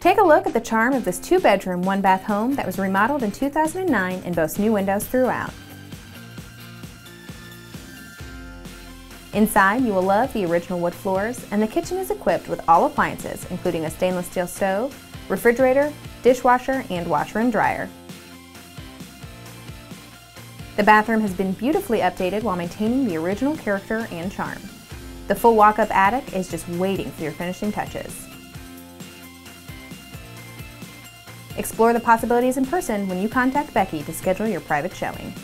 Take a look at the charm of this two bedroom, one bath home that was remodeled in 2009 and boasts new windows throughout. Inside, you will love the original wood floors, and the kitchen is equipped with all appliances, including a stainless steel stove, refrigerator, dishwasher, and washer and dryer. The bathroom has been beautifully updated while maintaining the original character and charm. The full walk-up attic is just waiting for your finishing touches. Explore the possibilities in person when you contact Becky to schedule your private showing.